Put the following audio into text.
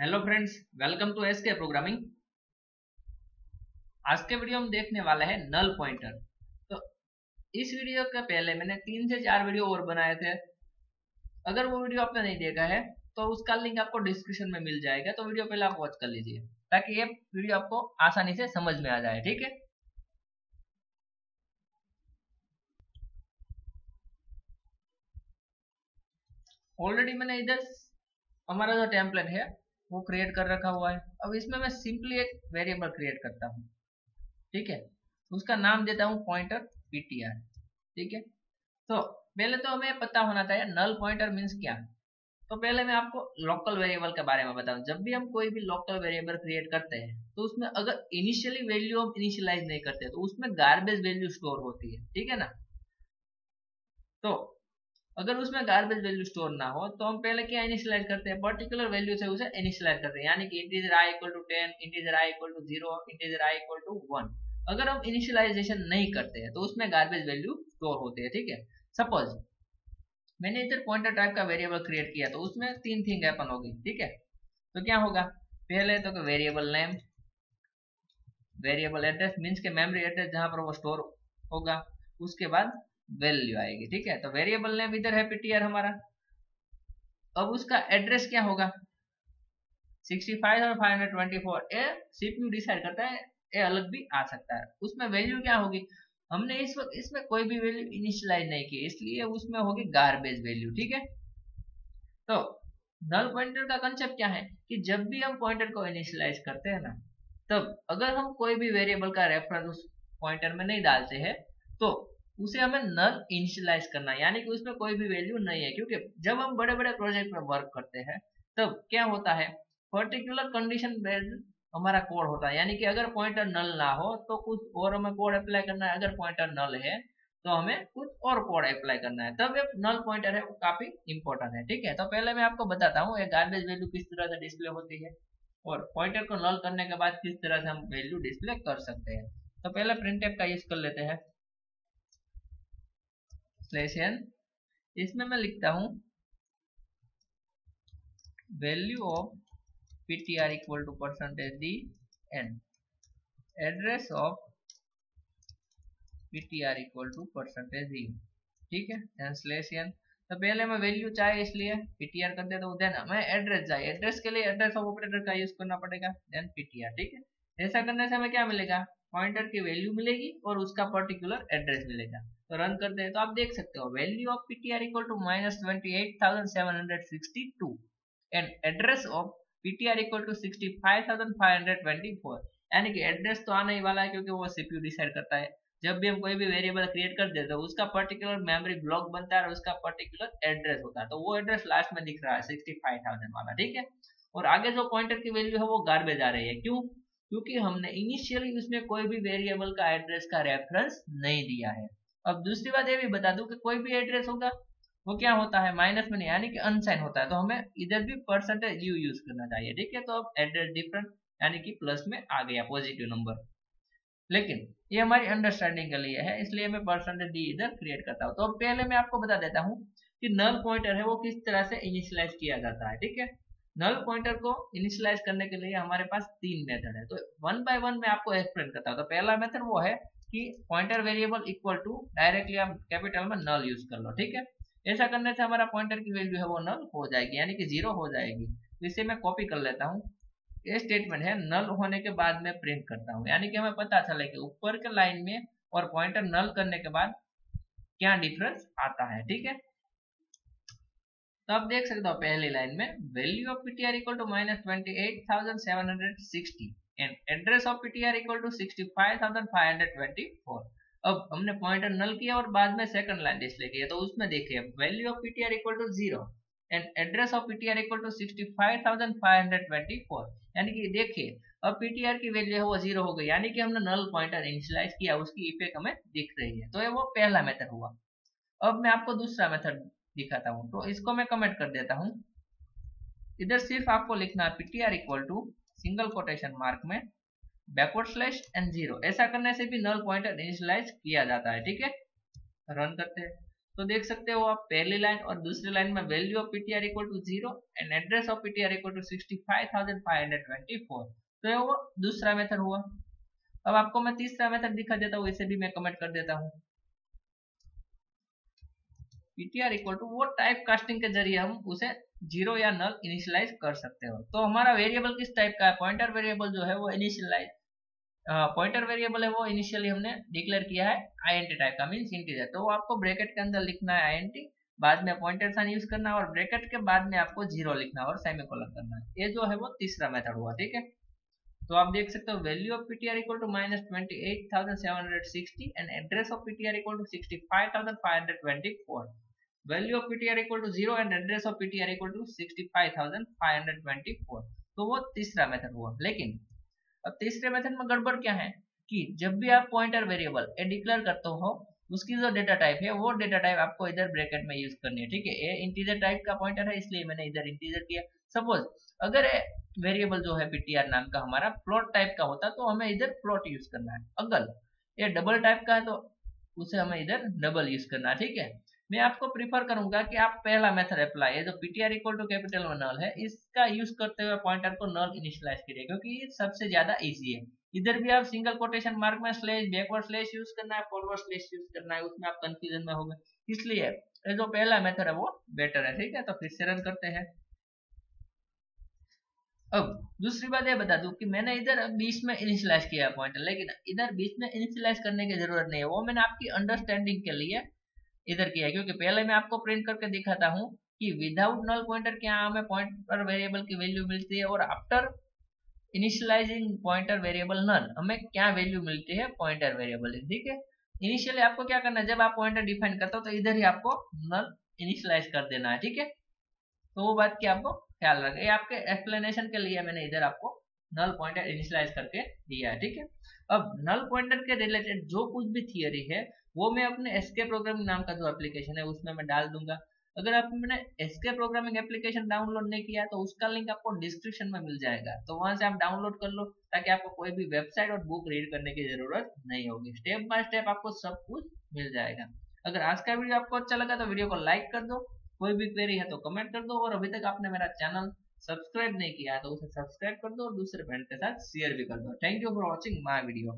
Hello friends welcome to SK programming आज के video में देखने वाले हैं नल पॉइंटर तो इस वीडियो के पहले मैंने तीन से चार वीडियो और बनाए थे। अगर वो वीडियो आपने नहीं देखा है तो उसका लिंक आपको डिस्क्रिप्शन में मिल जाएगा तो वीडियो पहले आप वॉच कर लीजिए, ताकि ये वीडियो आपको आसानी से समझ में आ जाए, ठीक है? ऑलरेडी मैंने इधर हमारा जो टेम्पलेट है वो क्रिएट कर रखा हुआ है। अब इसमें मैं सिंपली एक वेरिएबल क्रिएट करता हूँ। ठीक है? उसका नाम देता हूँ पॉइंटर पीटीआर ठीक है? तो पहले तो हमें पता होना चाहिए नल पॉइंटर मीन्स क्या? तो पहले मैं आपको लोकल वेरिएबल के बारे में बताऊँ। जब भी हम कोई भी लोकल वेरिएबल क्रिएट करते हैं तो उसमें अगर इनिशियली वैल्यू हम इनिशियलाइज नहीं करते तो उसमें गार्बेज वैल्यू स्टोर होती है। ठीक है ना? तो अगर उसमें गार्बेज वैल्यू स्टोर ना हो तो हम पहले क्या इनिशियलाइज करते हैं? पर्टिकुलर वैल्यू से उसे इनिशियलाइज करते हैं। यानी कि integer I equal to ten integer I equal to zero integer I equal to one अगर हम इनिशियलाइजेशन नहीं करते हैं तो उसमें गार्बेज वैल्यू स्टोर होते हैं, ठीक है? सपोज़ मैंने इधर पॉइंटर टाइप का वेरिएबल क्रिएट किया तो उसमें तीन थिंग हैपन होगी, ठीक है? तो क्या होगा? पहले तो variable name variable address means के मेमोरी एड्रेस जहाँ पर वो स्टोर होगा। उसके बाद वैल्यू आएगी, ठीक है? तो वेरिएबल नेम इधर है पीटीआर हमारा। अब उसका एड्रेस क्या होगा? 65 और 524 ए सीपीयू डिसाइड करता है, ए अलग भी आ सकता है। उसमें वैल्यू क्या होगी? हमने इस वक्त, इसमें कोई भी वैल्यू इनिशियलाइज नहीं की, इसलिए उसमें होगी गार्बेज वैल्यू ठीक है? तो नल पॉइंटर का कंसेप्ट क्या है? कि जब भी हम पॉइंटर को इनिशियलाइज करते हैं ना, तब अगर हम कोई भी वेरिएबल का रेफरेंस उस पॉइंटर में नहीं डालते हैं तो उसे हमें नल इनिशियलाइज करना है, यानी कि उसमें कोई भी वैल्यू नहीं है, क्योंकि जब हम बड़े बड़े प्रोजेक्ट में वर्क करते हैं, तब क्या होता है, पर्टिकुलर कंडीशन बेस्ड हमारा कोड होता है, यानी कि अगर पॉइंटर नल ना हो तो कुछ और हमें कोड अप्लाई करना है, अगर पॉइंटर नल है तो हमें कुछ और कोड अप्लाई करना है, तब ये नल पॉइंटर है वो काफ़ी इंपॉर्टेंट है, ठीक है तो पहले मैं आपको बताता हूँ, ये गार्बेज वैल्यू किस तरह से डिस्प्ले होती है, और पॉइंटर को नल करने के बाद किस तरह से हम वैल्यू डिस्प्ले कर सकते हैं तो पहले प्रिंट का यूज़ कर लेते हैं स्लैश एन इसमें मैं लिखता हूँ value of ptr equal to percentage D N address of ptr equal to percentage D ठीक है? देन स्लैश एन तो पहले मैं वैल्यू चाहे इसलिए ptr कर देता हूँ देन हमें एड्रेस चाहिए एड्रेस के लिए एड्रेस ऑफ़ ऑपरेटर का यूज़ करना पड़ेगा देन ptr ठीक है? ऐसा करने से हमें क्या मिलेगा? पॉइंटर की वैल्यू मिलेगी और उसका पर्टिकुलर एड्रेस मिलेगा। तो रन करते हैं तो आप देख सकते हो value of PTR equal to minus twenty eight thousand seven hundred sixty two and address of PTR equal to sixty five thousand five hundred twenty four यानी कि एड्रेस तो आने ही वाला है क्योंकि वो सीपीयू डिसाइड करता है। जब भी हम कोई भी वेरिएबल क्रिएट कर देते हैं उसका पर्टिकुलर मेमोरी ब्लॉक बनता है और उसका पर्टिकुलर एड्रेस होता है। तो वो एड्रेस लास्ट में दिख रहा है सिक्सटी फाइव थाउज़ेंड वाला, ठीक है? और आगे जो पॉइंटर की वैल्यू है, वो गार्बेज आ रही है। क्यों? क्योंकि हमने इनिशियली उसमें कोई भी वेरिएबल का एड्रेस का रेफरेंस नहीं दिया है। अब दूसरी बात ये भी बता दूँ कि कोई भी एड्रेस होगा, वो क्या होता है? माइनस में नहीं, यानी कि अनसाइन होता है। तो हमें इधर भी परसेंटेज यू यूज़ करना चाहिए, ठीक है? तो अब एड्रेस डिफरेंट यानी कि प्लस में आ गया पॉजिटिव नंबर लेकिन ये हमारी अंडरस्टैंडिंग के लिए है, इसलिए मैं परसेंटेज डी इधर क्रिएट करता हूँ। तो अब पहले मैं आपको बता देता हूँ कि नल पॉइंटर है, वो किस तरह से इनिशियलाइज किया जाता है, ठीक है? नल पॉइंटर को इनिशियलाइज करने के लिए हमारे पास तीन मेथड है। तो वन बाय वन मैं आपको एक्सप्लेन करता हूँ। तो पहला मेथड वो है कि pointer variable equal to directly हम कैपिटल में नल यूज़ कर लो, ठीक है? ऐसा करने से हमारा पॉइंटर की वैल्यू है वो नल हो जाएगी, यानी कि ज़ीरो हो जाएगी। तो इसे मैं कॉपी कर लेता हूँ। ये स्टेटमेंट है नल होने के बाद में प्रिंट करता हूँ। यानी कि हमें पता चले कि ऊपर के लाइन में और पॉइंटर नल करने के बाद क्या डिफरेंस आता है, ठीक है? तो आप देख सकते हो पहली लाइन में value of PTR equal to minus twenty eight thousand seven hundred sixty and address of PTR equal to sixty five thousand five hundred twenty four अब हमने पॉइंटर नल किया और बाद में सेकंड लाइन डिस्प्ले किया तो उसमें देखिए value of PTR equal to zero and address of PTR equal to sixty five thousand five hundred twenty four यानी कि देखिए, अब पीटीआर की वैल्यू है वो ज़ीरो हो गई, यानी कि हमने नल पॉइंटर इनिशियलाइज किया, उसकी इफ़ेक्ट हमें दिख रही है। तो ये वो पहला मेथड हुआ। अब मैं आपको दूसरा मेथड दिखाता हूँ तो इसको मैं कमेंट कर देता हूँ। इधर सिर्फ़ आपको लिखना है PTR equal to single quotation mark में बैकवर्ड स्लैश एंड ज़ीरो ऐसा करने से भी नल पॉइंटर इनिशियलाइज किया जाता है, ठीक है? रन करते हैं। तो देख सकते हो आप, पहली लाइन और दूसरी लाइन में value of PTR equal to zero and address of PTR equal to sixty five thousand five hundred twenty four तो ये वो दूसरा मेथड हुआ। अब आपको मैं तीसरा मेथड दिखा देता हूँ, इसे भी मैं कमेंट कर देता हूँ। पीटीआर इक्वल टू वो टाइप कास्टिंग के ज़रिए हम उसे ज़ीरो या नल इनिशियलाइज कर सकते हो। तो हमारा वेरिएबल किस टाइप का है? पॉइंटर वेरिएबल जो है वो इनिशियलाइज पॉइंटर वेरिएबल है वो इनिशियली हमने डिक्लेयर किया है आईएनटी टाइप का मींस इंटीजर तो वो आपको ब्रैकेट के अंदर लिखना है आईएनटी बाद में पॉइंटर साइन यूज़ करना और ब्रैकेट के बाद में आपको ज़ीरो लिखना और सेमीकोलन करना ये जो है वो तीसरा मेथड हुआ, ठीक है? तो आप देख सकते हो value of PTR equal to minus twenty eight thousand seven hundred sixty and address of PTR equal to sixty five thousand five hundred twenty four value of PTR equal to zero and address of PTR equal to sixty five thousand five hundred twenty four तो वो तीसरा method हुआ। लेकिन, अब तीसरे method में गड़बड़ क्या है? कि जब भी आप पॉइंटर वेरिएबल ए डिक्लेयर करते हो, उसकी जो डेटा टाइप है, वो डेटा टाइप आपको इधर ब्रैकेट में यूज़ करनी है। ठीक है? ए इंटीजर टाइप का पॉइंटर है, इसलिए मैंने इधर इंटीजर किया। सपोज़ अगर वेरिएबल जो है पीटीआर नाम का हमारा फ्लोट टाइप का होता तो हमें इधर फ्लोट यूज़ करना है। अगर ये डबल टाइप का है तो उसे हमें इधर डबल यूज़ करना है। ठीक है? मैं आपको प्रीफर करूँगा कि आप पहला मेथड अप्लाई है, जो पीटीआर इक्वल टू कैपिटल में नल है, इसका यूज़ करते हुए पॉइंटर को नल इनिशियलाइज करिए, क्योंकि ये सबसे ज़्यादा इजी है। इधर भी आप सिंगल कोटेशन मार्क में स्लेश बैकवर्ड स्लेश यूज़ करना है फॉरवर्ड स्लेश यूज़ करना है, उसमें आप कंफ्यूजन में होंगे। इसलिए, ये जो पहला मेथड है, वो बेटर है, ठीक है? तो फिर से रन करते हैं। अब, दूसरी बात ये बता दूँ कि मैंने इधर बीच में इनिशियलाइज किया पॉइंटर लेकिन इधर बीच में इनिशियलाइज करने की ज़रूरत नहीं है, वो मैंने आपकी अंडरस्टैंडिंग के लिए इधर किया है, क्योंकि पहले मैं आपको प्रिंट करके दिखाता हूँ कि विदाउट नल पॉइंटर क्या हमें पॉइंटर वेरिएबल की वैल्यू मिलती है और after initializing pointer variable null हमें क्या वैल्यू मिलती है? पॉइंटर वेरिएबल ठीक है? इनिशियली आपको क्या करना है? जब आप पॉइंटर डिफाइन करते हो तो इधर ही आपको नल इनिशियलाइज कर देना है, ठीक है? तो वो बात की आपको ख्याल रखें आपके एक्सप्लेनेशन के लिए मैंने इधर आपको नल पॉइंटर इनिशियलाइज करके दिया है, ठीक है? अब नल पॉइंटर के रिलेटेड जो कुछ भी थियरी है, वो मैं अपने एसके प्रोग्रामिंग नाम का जो एप्लीकेशन है, उसमें मैं डाल दूँगा। अगर आपने एसके प्रोग्रामिंग एप्लीकेशन डाउनलोड नहीं किया तो उसका लिंक आपको डिस्क्रिप्शन में मिल जाएगा। तो वहाँ से आप डाउनलोड कर लो, ताकि आपको कोई भी वेबसाइट और बुक रीड करने की ज़रूरत नहीं होगी। स्टेप बाय स्टेप आपको सब कुछ मिल जाएगा। अगर आज का वीडियो आपको अच्छा लगा तो वीडियो को लाइक कर दो। कोई भी क्वेरी है तो कमेंट कर दो। और अभी तक आपने मेरा चैनल सब्सक्राइब नहीं किया है तो उसे सब्सक्राइब कर दो और दूसरे फ्रेंड के साथ शेयर भी कर दो। Thank you for watching my video